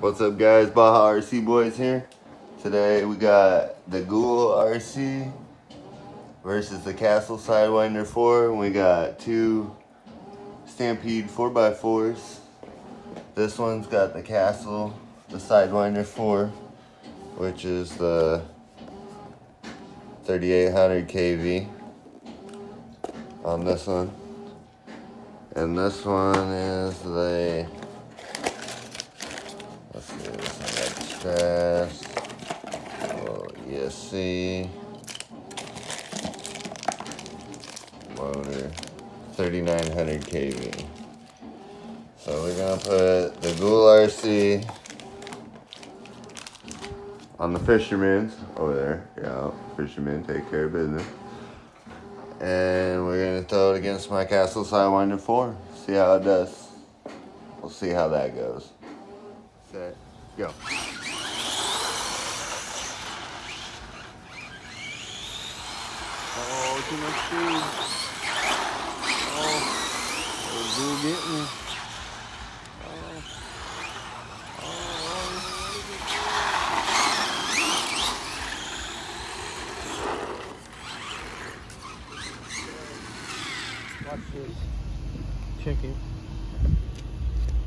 What's up guys, Baja RC Boys here. Today we got the GoolRC versus the Castle Sidewinder 4. We got two Stampede 4x4s. This one's got the Castle, the Sidewinder 4, which is the 3800 kV on this one. And this one is the let's see, this the straps, ESC, motor, 3900 kV. So we're gonna put the GoolRC on the Fisherman's over there. Yeah, Fisherman, take care of business. And we're gonna throw it against my Castle Sidewinder 4. See how it does. We'll see how that goes. Set, go. Oh, too much speed. Oh, oh, Ghoul get me. Oh,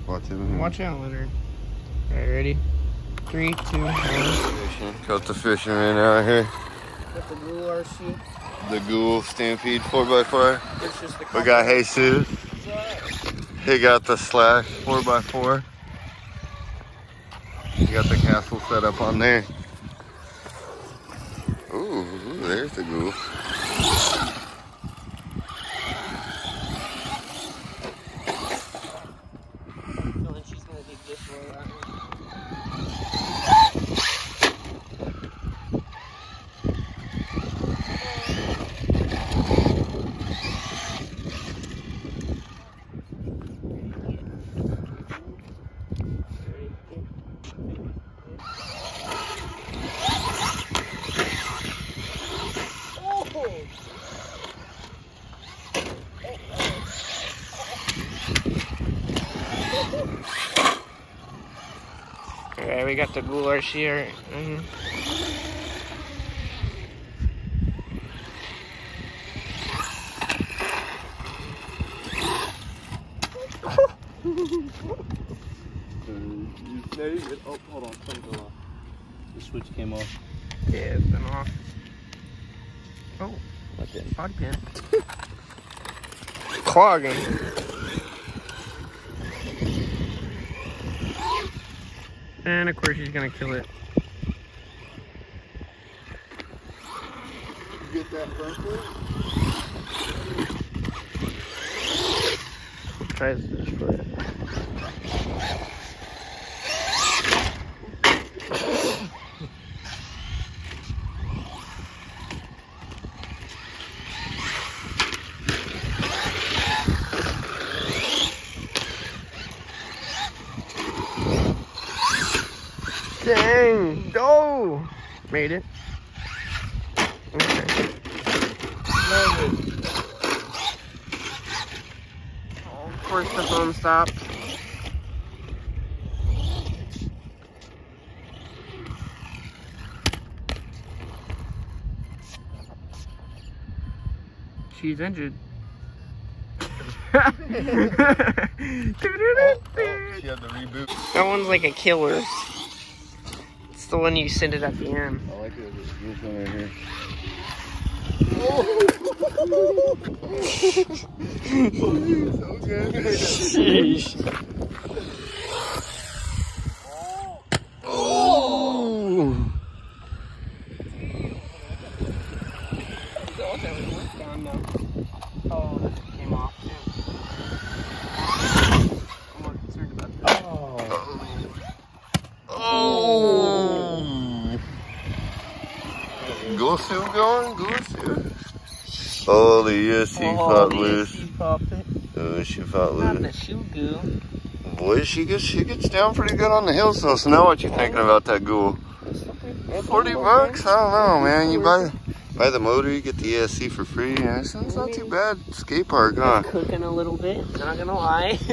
Watch this. Watch out, Leonard. Alright, ready? Three, two, one. Got the fisherman out here. Got the GoolRC. The Gool Stampede 4x4. It's just the We got Jesus. He got the Slash 4x4. He got the castle set up on there. Ooh, ooh, there's the Gool. feeling she's gonna dig this way out. Got the RC here. Mm-hmm. Oh, hold on. Something go off. The switch came off. Yeah, it's been off. Oh, Okay. body pin. Clogging. And of course, he's gonna kill it. You get that front foot? Tries this for it. Dang! Go! Made it. Okay. Oh, of course the phone stopped. She's injured. Oh, oh, she had to reboot. that one's like a killer. It's the one you send it at the end. I like it. This one right here. Sheesh. Oh. Oh, that came off too. I'm more concerned about that. Oh. Go still going? Go still. Oh, the ESC Oh, fought the loose. Popped it. Oh, she fought Not loose. shoe goo. Boy, she gets she gets down pretty good on the hills though. So now what you thinking about that Gool? Forty bucks? I don't know, man. You buy buy the motor, you get the ESC for free. Yeah, it's, it's not too bad. Skate park, huh? Cooking a little bit, not gonna lie.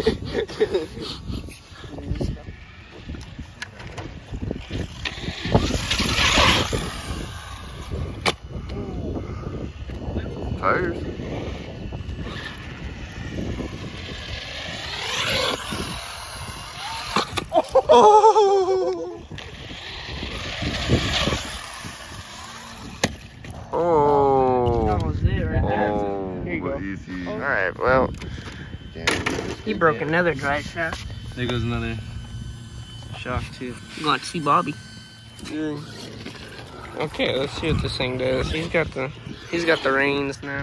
Tires. Oh! Oh! That was it right there. Oh, Here you but go. you see- All right, well, Broke another drive shaft. There goes another. Shock too. I'm going to see Bobby. Mm. Okay, let's see what this thing does. He's got the he's got the reins now.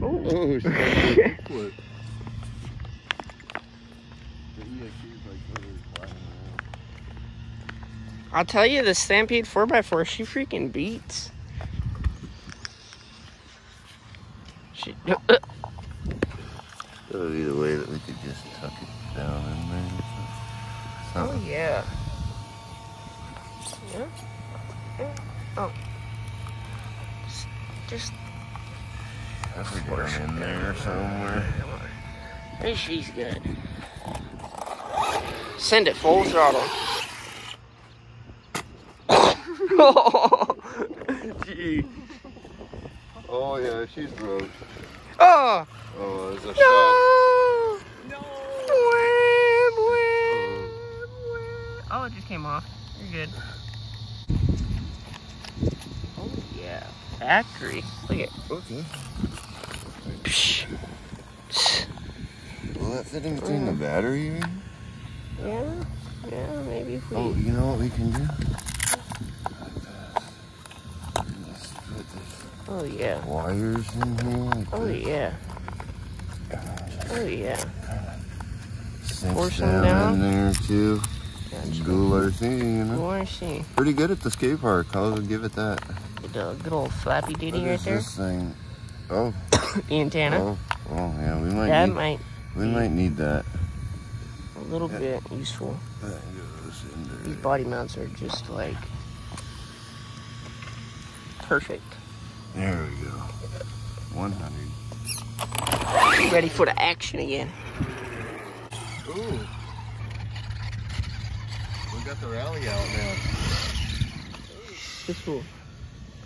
Oh, Oh, oh shit. What? The ESC's like literally flying around. I'll tell you, the Stampede 4x4, she freaking beats. She, So either way that we could just tuck it down in there. oh Something. yeah. Yeah. yeah. Oh. Just, just it down in there somewhere. Hey, she's good. Send it full throttle. Gee. Oh yeah, she's broke. Oh Oh, there's a shock. no! No! Oh, it just came off. You're good. Oh yeah, factory. Look at. Okay. Psh. Will that fit in between the battery? ring? Yeah, yeah, maybe if we. Oh, you know what we can do? Just put this Oh yeah. wires in here. Like Oh this. yeah. Oh yeah. 'em down, down. in there too. Gotcha. You know. Pretty good at the skate park. I'll give it that. the good old flappy ditty right there? this thing? Oh, The antenna. oh, oh, yeah. We might that need. might We might need that. a little bit useful. That goes in there. These body mounts are just like perfect. There we go. 100. Ready for the action again. Ooh. We got the rally out now. This cool.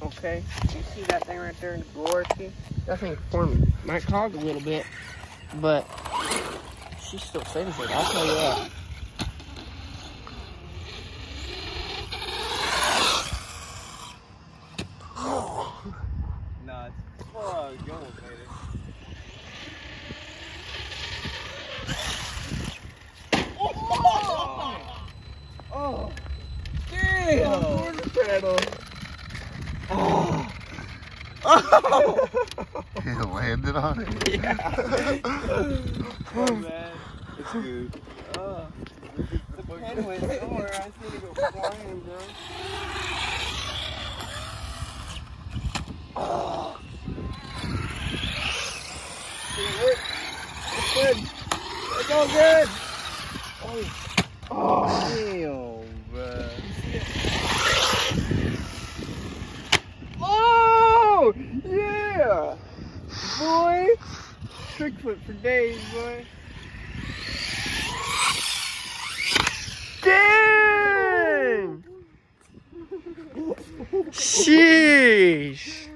Okay. You see that thing right there in the glory? That thing performing. Might cog a little bit, but she's still saving it. I'll tell you that. Nah, it's oh, you almost made it. Oh! Damn! Quarter pedal! You landed on it. Oh man, it's good. Oh. Pen went somewhere. I just need to go flying, bro. Oh, boy. Trick foot for days, boy. Dang! Sheesh!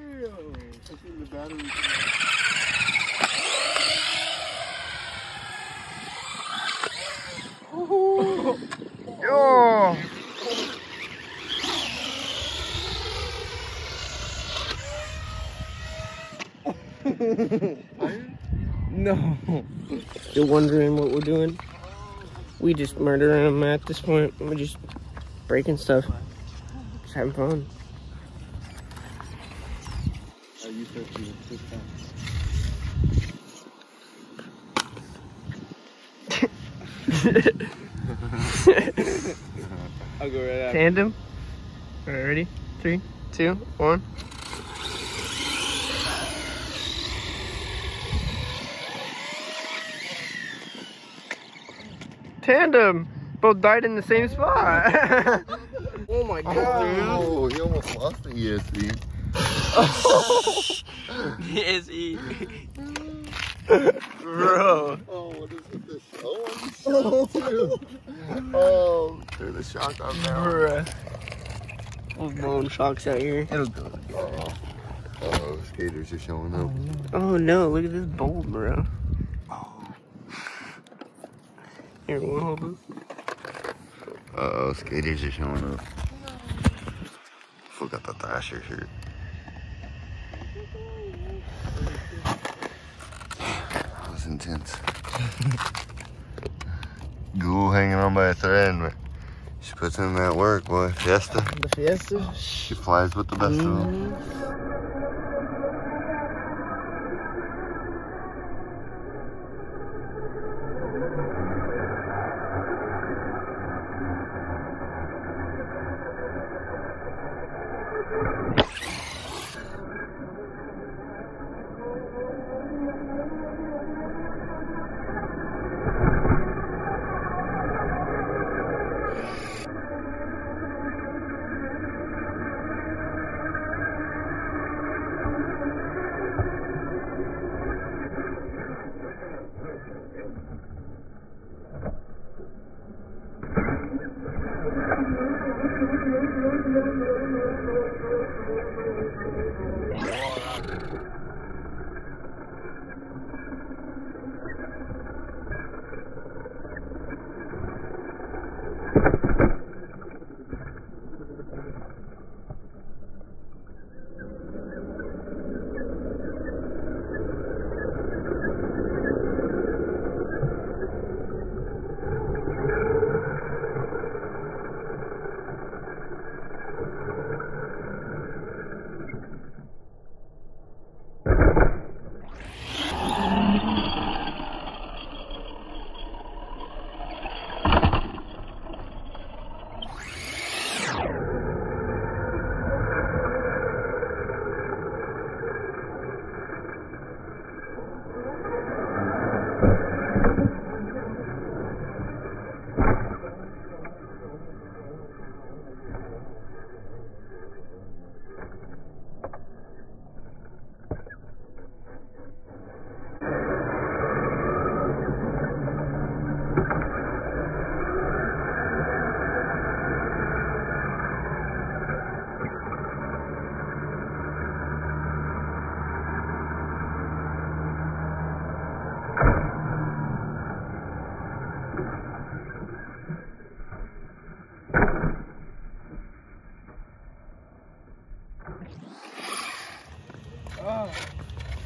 Oh! No. You're wondering what we're doing? We just murdering them at this point. We're just breaking stuff. Just having fun. Oh, you said you were this time. I'll go right after. Tandem. Alright, ready? Three, two, one. Tandem! Both died in the same spot. oh my oh, god, Oh, he almost lost the ESC. Yes, he. Bro. Oh, what is with this? Oh, oh, threw the shock on there. Bruh. Those bone shocks out here. It'll go together. Oh, skaters are showing up. Oh no, look at this bowl, bro. Here, wanna hold this? Uh oh, skaters are showing up. Forgot the Thrasher shirt. That was intense. Gool hanging on by a thread, but she puts in that work, boy. Fiesta. The Fiesta. She flies with the best of them. Mm-hmm. Mhm.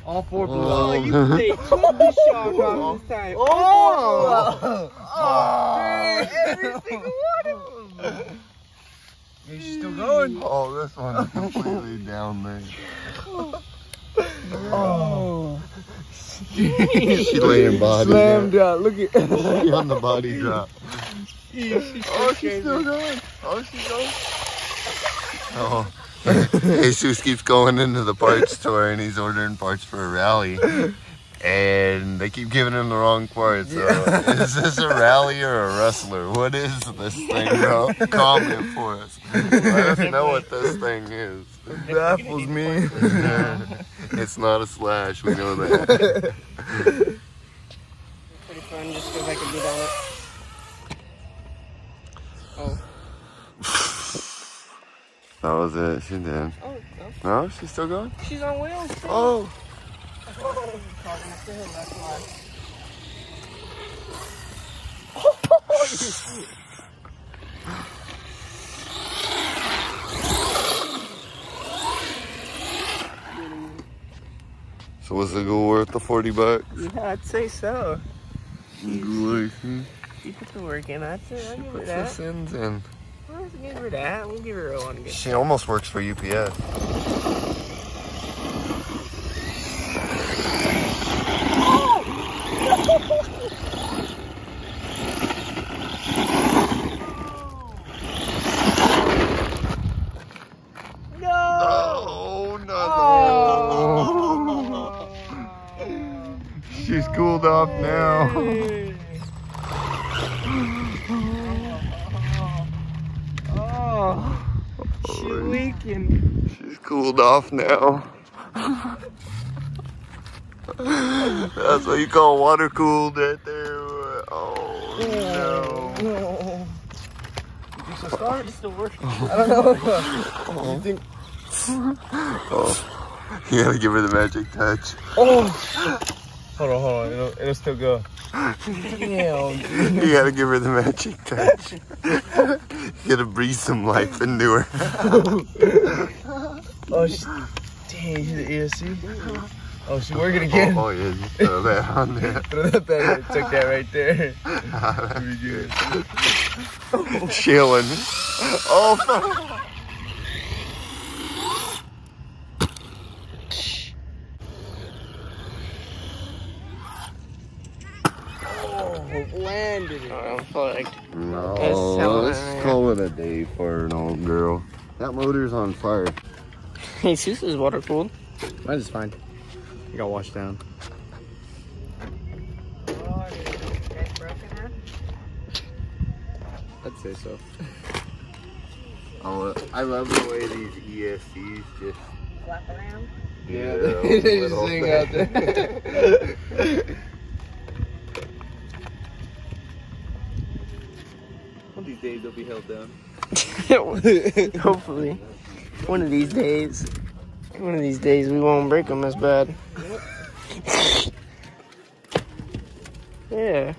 All four blew Oh, out. you They took the shock this time. Oh! Oh. oh! Every single one of them. Is she still going? Oh, this one's completely down there. Oh. She laying body. Slammed there. out. Look at. She on the body drop. oh, she's still going. Oh, she's going. Oh. Jesus keeps going into the parts store and he's ordering parts for a rally. And they keep giving him the wrong parts. So is this a rally or a Rustler? What is this thing, bro? Comment for us. Let us know what this thing is. Baffles me. it's not a slash, we know that. Pretty fun just because I could get on it. Oh. That was it. She did. Oh, no. No, she's still going? She's on wheels. too. Oh. Talking up the hill, that's why. So was the goal worth the 40 bucks? Yeah, I'd say so. She put the work in. I'd say I'll give her Put the sins in. I'll give her that. We'll give her a one. She almost works for UPS. No! Oh, no, Oh. She's cooled off now. Oh, she leaking. She's cooled off now. That's what you call water cooled right there. Oh, no. Start? It's the worst. I don't know. You think? Oh. You gotta give her the magic touch. Oh! Hold on, hold on. It'll, it'll still go. Damn. You gotta give her the magic touch. you gotta breathe some life into her. Oh, she, dang, you the ESC? Oh, she working oh, again. Oh, yeah, just throw that on there. Throw that back. Took that right there. Pretty good. Chilling. Oh, Oh, landed it. I'm fucked. no. That's so Let's nice. call it a day for an old girl. That motor's on fire. Jesus is water cooled. Mine's is fine. You got washed down. I'd say so. Oh, I love the way these ESCs just. Flap around. Yeah, a they just little sing out there. One of these days they'll be held down. Hopefully. One of these days. One of these days we won't break them as bad. yeah.